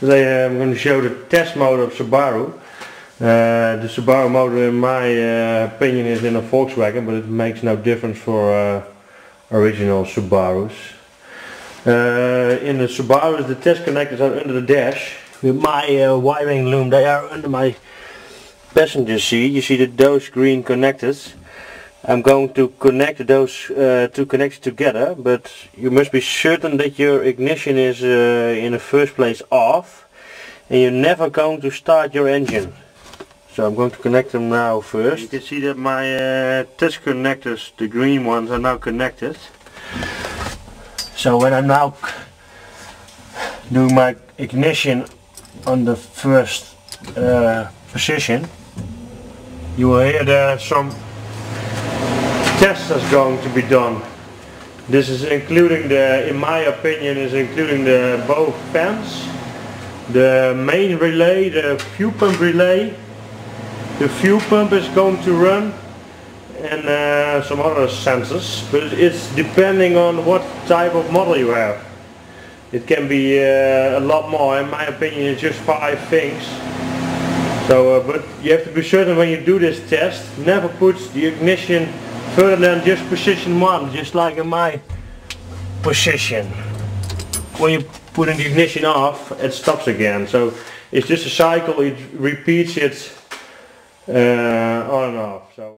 Today I'm going to show the test mode of Subaru. Uh, the Subaru motor in my uh, opinion is in a Volkswagen but it makes no difference for uh, original Subarus. Uh, in the Subarus the test connectors are under the dash. With my uh, wiring loom they are under my passenger seat. You see the, those green connectors. I'm going to connect those uh, two connectors together but you must be certain that your ignition is uh, in the first place off and you're never going to start your engine. So I'm going to connect them now first. You can see that my uh, test connectors, the green ones, are now connected. So when I now do my ignition on the first uh, position you will hear there some test that's going to be done. This is including the, in my opinion, is including the both fans, the main relay, the fuel pump relay. The fuel pump is going to run and uh, some other sensors, but it's depending on what type of model you have. It can be uh, a lot more, in my opinion it's just five things. So, uh, but you have to be certain when you do this test, never put the ignition further than just position 1, just like in my position. When you put the ignition off, it stops again. So it's just a cycle, it repeats it uh, on and off. So.